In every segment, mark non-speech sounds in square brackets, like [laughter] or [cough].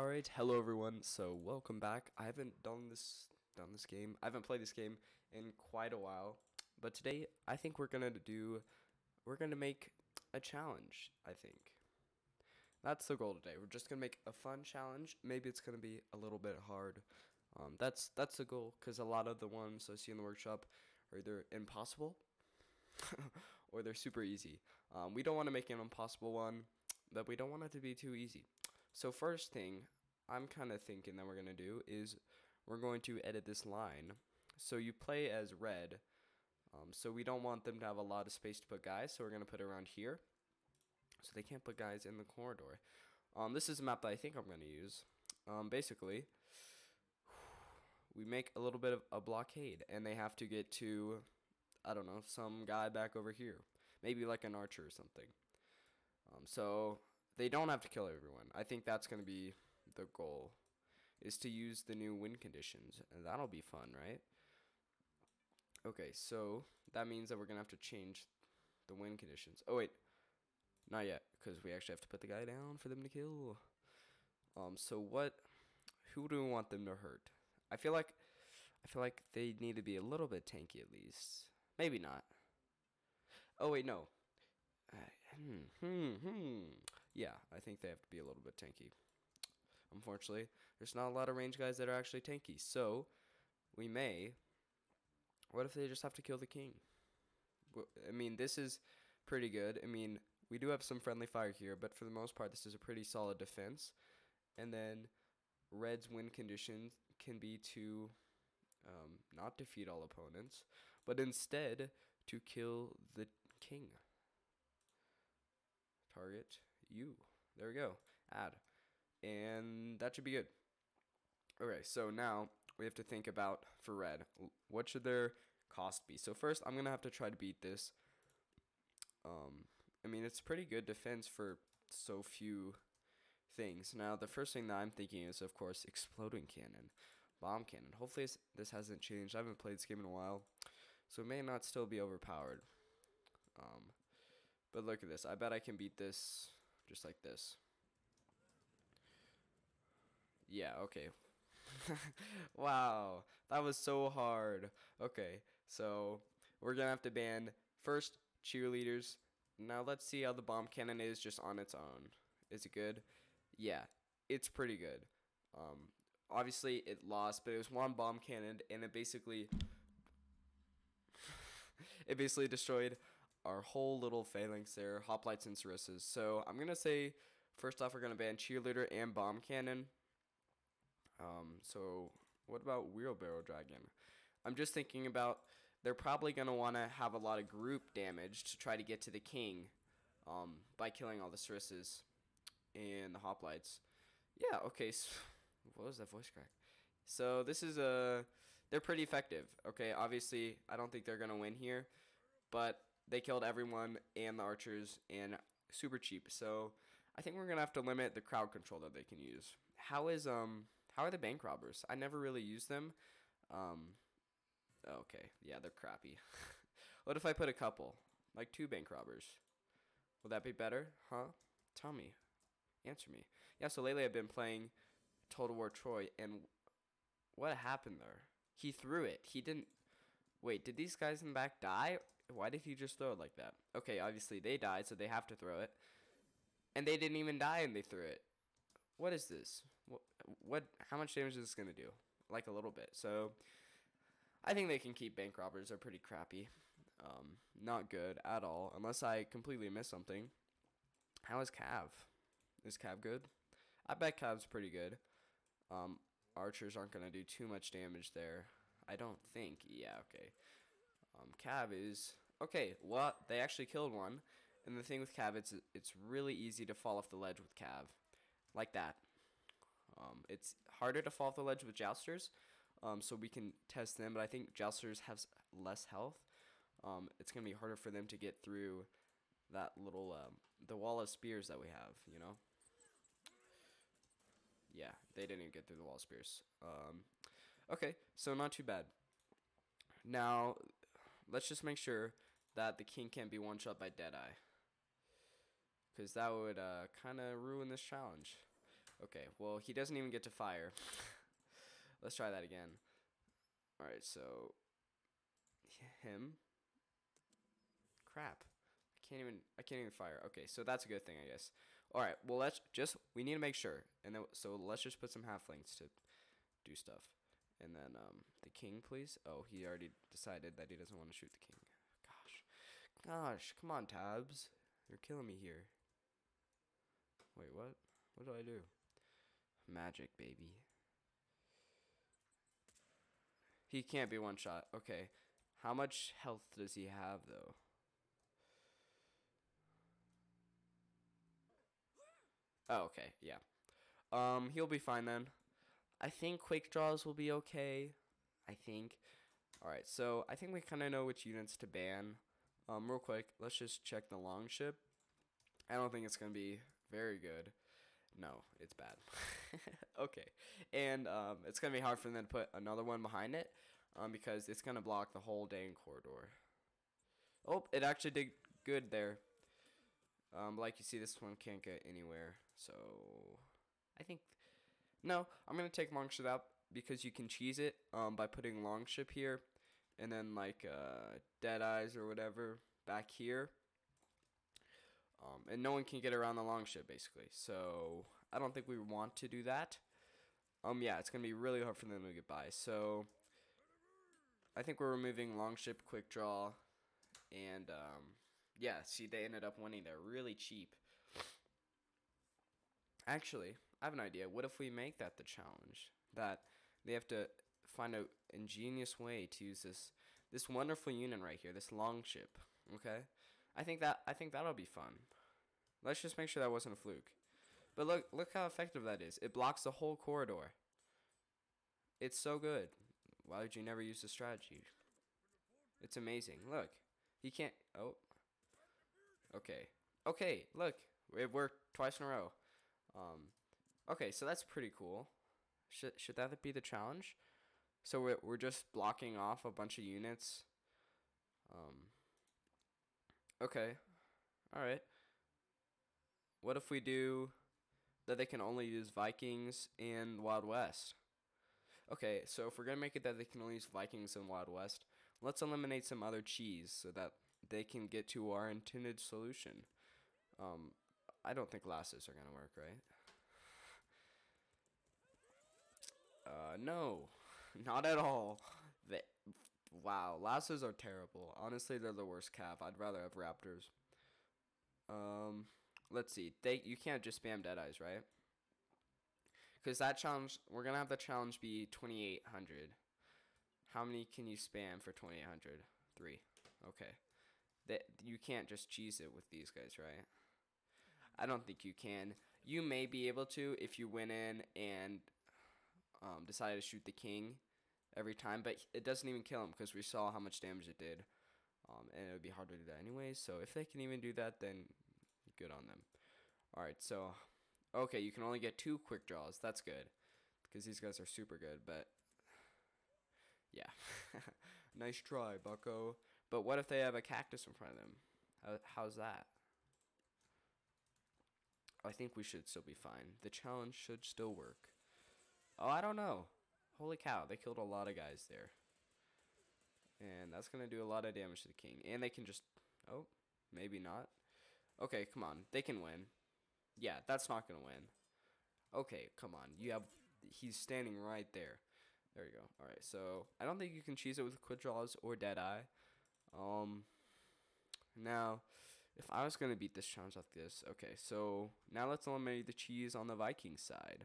All right, hello everyone. So welcome back. I haven't done this done this game. I haven't played this game in quite a while, but today I think we're gonna do we're gonna make a challenge. I think that's the goal today. We're just gonna make a fun challenge. Maybe it's gonna be a little bit hard. Um, that's that's the goal because a lot of the ones I see in the workshop are either impossible [laughs] or they're super easy. Um, we don't want to make an impossible one, but we don't want it to be too easy. So first thing I'm kind of thinking that we're going to do is we're going to edit this line. So you play as red. Um, so we don't want them to have a lot of space to put guys, so we're going to put around here. So they can't put guys in the corridor. Um, this is a map that I think I'm going to use. Um, basically, we make a little bit of a blockade, and they have to get to, I don't know, some guy back over here. Maybe like an archer or something. Um, so they don't have to kill everyone. I think that's going to be the goal, is to use the new win conditions. And that'll be fun, right? Okay, so that means that we're going to have to change the win conditions. Oh, wait. Not yet, because we actually have to put the guy down for them to kill. Um, so what, who do we want them to hurt? I feel like, I feel like they need to be a little bit tanky at least. Maybe not. Oh, wait, no. Uh, hmm, hmm, hmm. I think they have to be a little bit tanky. Unfortunately, there's not a lot of range guys that are actually tanky. So, we may. What if they just have to kill the king? I mean, this is pretty good. I mean, we do have some friendly fire here, but for the most part, this is a pretty solid defense. And then, Red's win condition can be to um, not defeat all opponents, but instead to kill the king target you. There we go. Add. And that should be good. Okay, so now we have to think about for red. What should their cost be? So first, I'm going to have to try to beat this. Um, I mean, it's pretty good defense for so few things. Now, the first thing that I'm thinking is, of course, exploding cannon. Bomb cannon. Hopefully this hasn't changed. I haven't played this game in a while. So it may not still be overpowered. Um, but look at this. I bet I can beat this just like this. Yeah, okay. [laughs] wow, that was so hard. Okay, so we're to have to ban first cheerleaders. Now let's see how the bomb cannon is just on its own. Is it good? Yeah, it's pretty good. Um, obviously, it lost, but it was one bomb cannon, and it basically... [laughs] it basically destroyed our whole little phalanx there, hoplites and Sarissas. So I'm gonna say first off we're gonna ban cheerleader and bomb cannon. Um, so what about wheelbarrow dragon? I'm just thinking about they're probably gonna want to have a lot of group damage to try to get to the king, um, by killing all the Sarissas and the hoplites. Yeah. Okay. So, [laughs] what was that voice crack? So this is a they're pretty effective. Okay. Obviously, I don't think they're gonna win here, but they killed everyone and the archers and super cheap. So I think we're gonna have to limit the crowd control that they can use. How is um how are the bank robbers? I never really used them. Um okay, yeah, they're crappy. [laughs] what if I put a couple? Like two bank robbers? Will that be better? Huh? Tell me. Answer me. Yeah, so lately I've been playing Total War Troy and what happened there? He threw it. He didn't Wait, did these guys in the back die? Why did he just throw it like that? Okay, obviously they died, so they have to throw it. And they didn't even die and they threw it. What is this? What, what how much damage is this going to do? Like a little bit. So I think they can keep bank robbers. They're pretty crappy. Um, not good at all, unless I completely miss something. How is Cav? Is Cav good? I bet Cav's pretty good. Um, archers aren't going to do too much damage there. I don't think. Yeah, okay. Um, Cav is... Okay, well, they actually killed one. And the thing with Cav, it's, it's really easy to fall off the ledge with Cav. Like that. Um, it's harder to fall off the ledge with Jousters. Um, so we can test them. But I think Jousters have less health. Um, it's going to be harder for them to get through that little... Um, the wall of spears that we have, you know? Yeah, they didn't even get through the wall of spears. Um, Okay, so not too bad. Now, let's just make sure that the king can't be one-shot by Deadeye. Because that would uh, kind of ruin this challenge. Okay, well, he doesn't even get to fire. [laughs] Let's try that again. Alright, so... Him? Crap. I can't even, I can't even fire. Okay, so that's a good thing, I guess. Alright, well, let's just, we need to make sure. And then, so let's just put some halflings to do stuff. And then, um, the king, please. Oh, he already decided that he doesn't want to shoot the king. Gosh. Come on, Tabs. You're killing me here. Wait, what? What do I do? Magic, baby. He can't be one shot. Okay. How much health does he have, though? Oh, okay. Yeah. Um, he'll be fine then. I think quick draws will be okay. I think. Alright, so I think we kind of know which units to ban. Um, real quick, let's just check the long ship. I don't think it's going to be very good. No, it's bad. [laughs] okay. And um, it's going to be hard for them to put another one behind it um, because it's going to block the whole dang corridor. Oh, it actually did good there. Um, like you see, this one can't get anywhere. So, I think... No, I'm going to take long ship out because you can cheese it um, by putting long ship here. And then, like, uh, Dead Eyes or whatever back here. Um, and no one can get around the long ship basically. So, I don't think we want to do that. Um, yeah, it's going to be really hard for them to get by. So, I think we're removing long ship, Quick Draw, and, um, yeah, see, they ended up winning there really cheap. Actually, I have an idea. What if we make that the challenge? That they have to find an ingenious way to use this this wonderful unit right here, this longship. Okay, I think that I think that'll be fun. Let's just make sure that wasn't a fluke. But look, look how effective that is. It blocks the whole corridor. It's so good. Why would you never use the strategy? It's amazing. Look, he can't. Oh, okay, okay. Look, it worked twice in a row. Um, okay, so that's pretty cool. Should should that be the challenge? So we're we're just blocking off a bunch of units. Um. Okay. All right. What if we do that they can only use Vikings and Wild West? Okay, so if we're gonna make it that they can only use Vikings and Wild West, let's eliminate some other cheese so that they can get to our intended solution. Um, I don't think lassos are gonna work, right? Uh, no, [laughs] not at all. They, wow, lassos are terrible. Honestly, they're the worst Cav. I'd rather have raptors. Um, let's see. They you can't just spam dead eyes, right? Because that challenge, we're gonna have the challenge be 2800. How many can you spam for 2800? Three. Okay. That you can't just cheese it with these guys, right? I don't think you can. You may be able to if you went in and um, decided to shoot the king every time, but it doesn't even kill him because we saw how much damage it did. Um, and it would be hard to do that anyway. So if they can even do that, then good on them. All right, so okay, you can only get two quick draws. That's good because these guys are super good. But yeah, [laughs] nice try, Bucko. But what if they have a cactus in front of them? How, how's that? I think we should still be fine. The challenge should still work. Oh, I don't know. Holy cow, they killed a lot of guys there. And that's going to do a lot of damage to the king. And they can just... Oh, maybe not. Okay, come on. They can win. Yeah, that's not going to win. Okay, come on. You have... He's standing right there. There you go. Alright, so... I don't think you can cheese it with quick draws or Deadeye. Um... Now... If I was going to beat this challenge like this, okay, so now let's eliminate the cheese on the Viking side.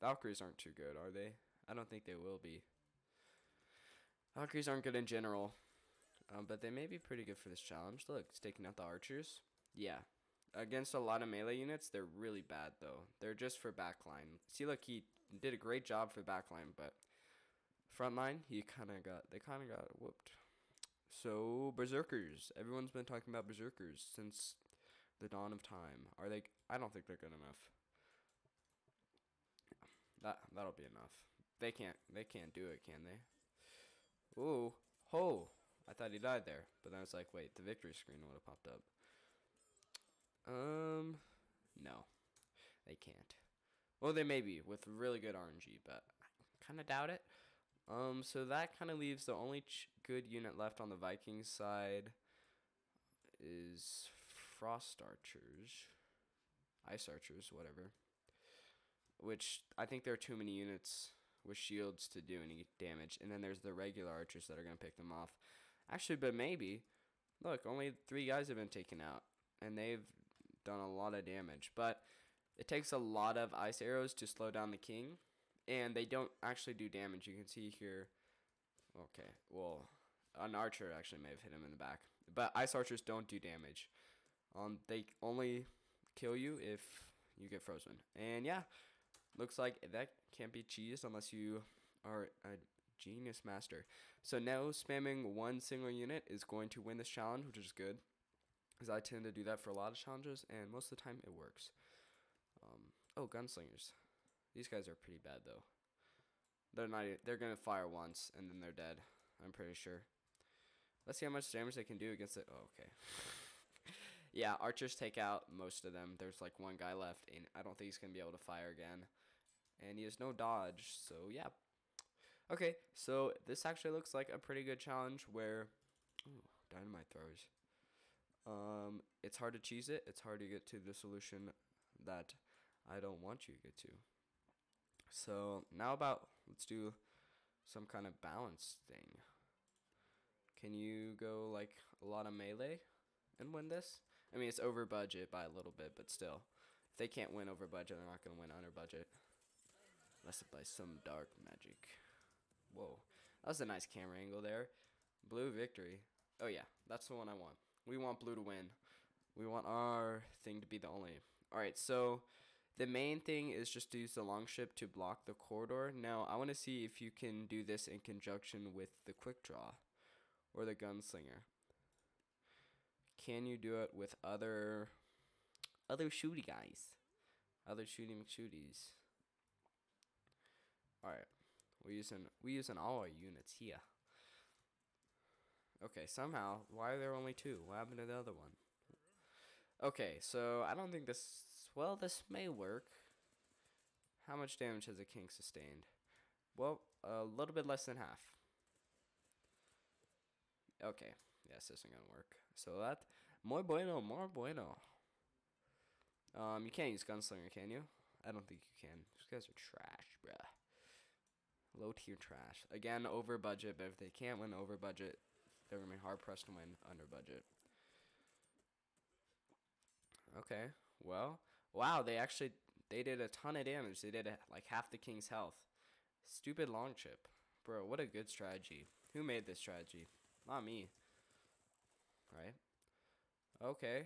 Valkyries aren't too good, are they? I don't think they will be. Valkyries aren't good in general, um, but they may be pretty good for this challenge. Look, it's taking out the archers. Yeah, against a lot of melee units, they're really bad, though. They're just for backline. See, look, he did a great job for backline, but frontline, he kind of got, they kind of got whooped. So, Berserkers. Everyone's been talking about Berserkers since the dawn of time. Are they? I don't think they're good enough. That that'll be enough. They can't. They can't do it, can they? Ooh, ho! I thought he died there, but then I was like, wait, the victory screen would have popped up. Um, no, they can't. Well, they may be with really good RNG, but I kind of doubt it. Um, so that kind of leaves the only good unit left on the Vikings side is Frost Archers, Ice Archers, whatever. Which I think there are too many units with shields to do any damage. And then there's the regular archers that are going to pick them off. Actually, but maybe. Look, only three guys have been taken out. And they've done a lot of damage. But it takes a lot of ice arrows to slow down the king. And they don't actually do damage. You can see here. Okay, well, an archer actually may have hit him in the back. But ice archers don't do damage. Um, they only kill you if you get frozen. And yeah, looks like that can't be cheesed unless you are a genius master. So now spamming one single unit is going to win this challenge, which is good. Because I tend to do that for a lot of challenges, and most of the time it works. Um, oh, gunslingers. These guys are pretty bad though. They're not. They're gonna fire once and then they're dead. I'm pretty sure. Let's see how much damage they can do against it. Oh, okay. [laughs] yeah, archers take out most of them. There's like one guy left, and I don't think he's gonna be able to fire again and he has no dodge. So yeah. Okay, so this actually looks like a pretty good challenge where ooh, dynamite throws. Um, it's hard to cheese it. It's hard to get to the solution that I don't want you to get to. So now about let's do some kind of balance thing. Can you go like a lot of melee and win this? I mean, it's over budget by a little bit, but still, if they can't win over budget, they're not gonna win under budget. Unless by some dark magic. Whoa. That was a nice camera angle there. Blue victory. Oh yeah, that's the one I want. We want blue to win. We want our thing to be the only. Alright, so the main thing is just to use the longship to block the corridor. Now, I want to see if you can do this in conjunction with the quick draw or the gunslinger. Can you do it with other other shooty guys? Other shooty McShooties. Alright. We're using we using all our units here. Okay, somehow, why are there only two? What happened to the other one? Okay, so I don't think this well, this may work. How much damage has a king sustained? Well, a little bit less than half. Okay, yes, this isn't gonna work. So that muy bueno, muy bueno. Um, you can't use gunslinger, can you? I don't think you can. These guys are trash, bruh. Low tier trash. Again, over budget, but if they can't win over budget, they're going to be hard pressed to win under budget. Okay, well, wow, they actually, they did a ton of damage. They did like half the king's health. Stupid long ship. Bro, what a good strategy. Who made this strategy? Not me. Right? Okay.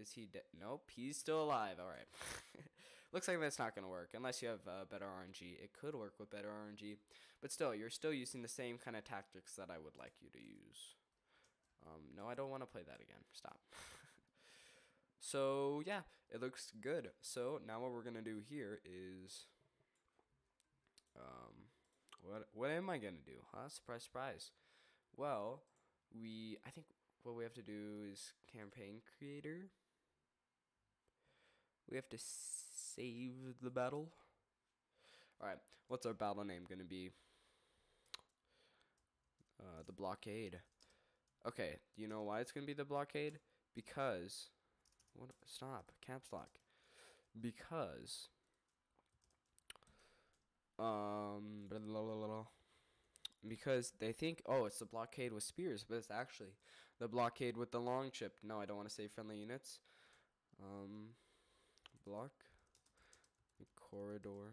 Is he dead? Nope, he's still alive. All right. [laughs] Looks like that's not going to work unless you have uh, better RNG. It could work with better RNG, but still, you're still using the same kind of tactics that I would like you to use. Um, no, I don't want to play that again. Stop. [laughs] so, yeah, it looks good. So, now what we're going to do here is... Um, what, what am I going to do? Huh? Surprise, surprise. Well, we... I think what we have to do is campaign creator. We have to save the battle. Alright, what's our battle name going to be? Uh, the blockade. Okay, do you know why it's going to be the blockade? Because, what, stop, caps lock. Because, um, blah, blah, blah, because they think, oh, it's the blockade with spears, but it's actually the blockade with the long ship. No, I don't want to say friendly units. Um, block corridor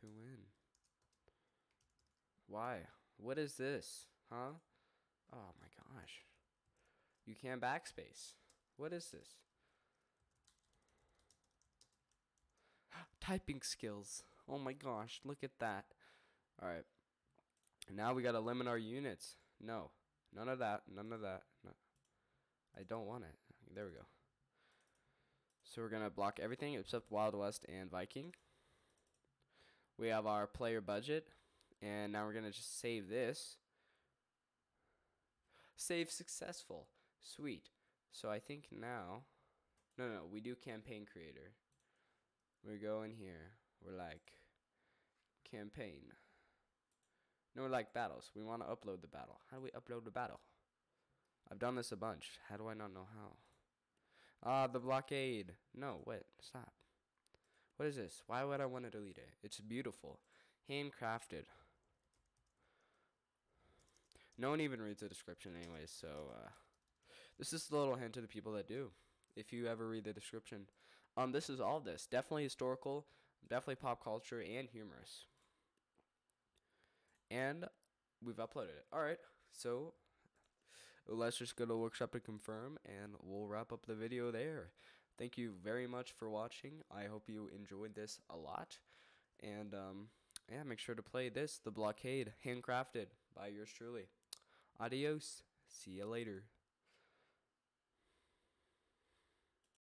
to win. Why? What is this? Huh? Oh my gosh. You can't backspace. What is this? [gasps] Typing skills. Oh my gosh, look at that. Alright. Now we gotta limit our units. No. None of that. None of that. No. I don't want it. There we go. So we're gonna block everything except Wild West and Viking. We have our player budget. And now we're going to just save this. Save successful. Sweet. So I think now... No, no, we do campaign creator. We go in here. we're like campaign. No, we're like battles. We want to upload the battle. How do we upload the battle? I've done this a bunch. How do I not know how? Ah, the blockade. No, wait, stop. What is this? Why would I want to delete it? It's beautiful. Handcrafted. No one even reads the description anyways, so uh, this is a little hint to the people that do. If you ever read the description. Um, this is all this. Definitely historical, definitely pop culture, and humorous. And we've uploaded it. Alright, so let's just go to workshop to confirm, and we'll wrap up the video there. Thank you very much for watching. I hope you enjoyed this a lot. And, um, yeah, make sure to play this, The Blockade, handcrafted by yours truly. Adios. See you later.